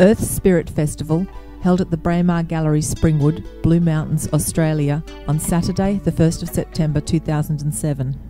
Earth Spirit Festival held at the Braemar Gallery, Springwood, Blue Mountains, Australia on Saturday, the 1st of September 2007.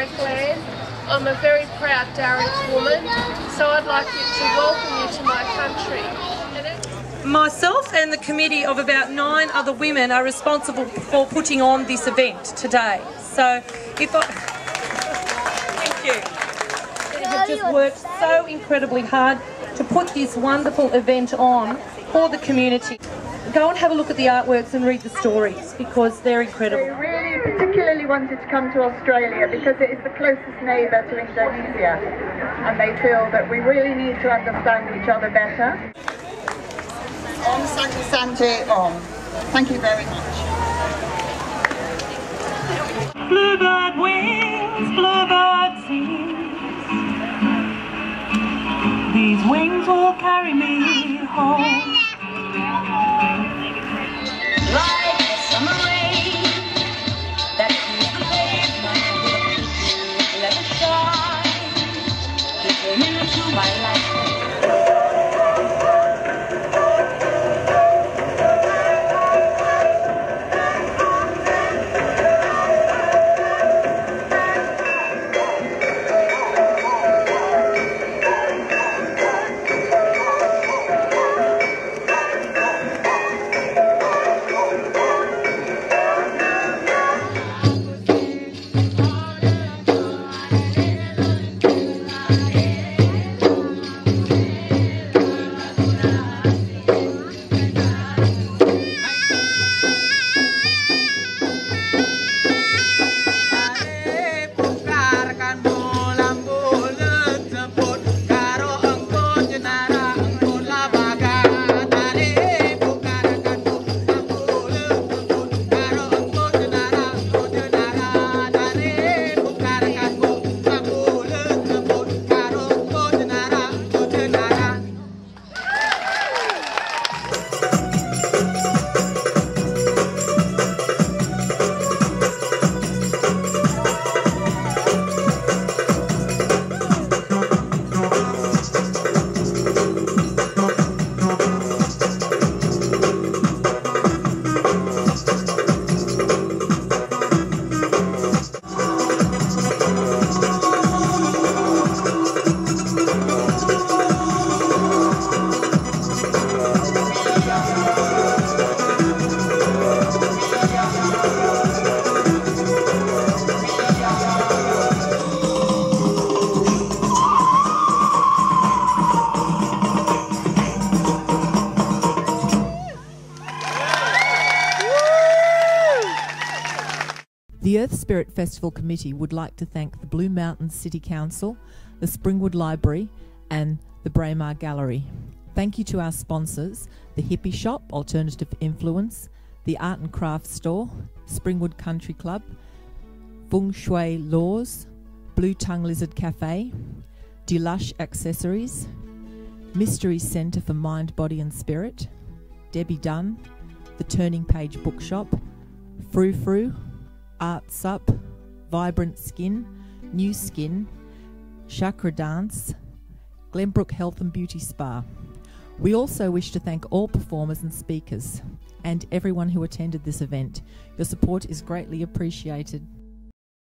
Darug land. I'm a very proud Darug woman, so I'd like you to welcome you to my country. And Myself and the committee of about nine other women are responsible for putting on this event today. So if I... Thank you. Have just worked so incredibly hard to put this wonderful event on for the community. Go and have a look at the artworks and read the stories because they're incredible. We particularly wanted to come to Australia because it is the closest neighbour to Indonesia and they feel that we really need to understand each other better. Om Santi Santi Om. Thank you very much. Bluebird wings, bluebird sings. These wings will carry me home. The Earth Spirit Festival Committee would like to thank the Blue Mountains City Council, the Springwood Library, and the Braemar Gallery. Thank you to our sponsors the Hippie Shop, Alternative Influence, the Art and Craft Store, Springwood Country Club, Feng Shui Laws, Blue Tongue Lizard Cafe, Delush Accessories, Mystery Centre for Mind, Body and Spirit, Debbie Dunn, The Turning Page Bookshop, Frou Frou, Art Sup, Vibrant Skin, New Skin, Chakra Dance, Glenbrook Health and Beauty Spa. We also wish to thank all performers and speakers and everyone who attended this event. Your support is greatly appreciated.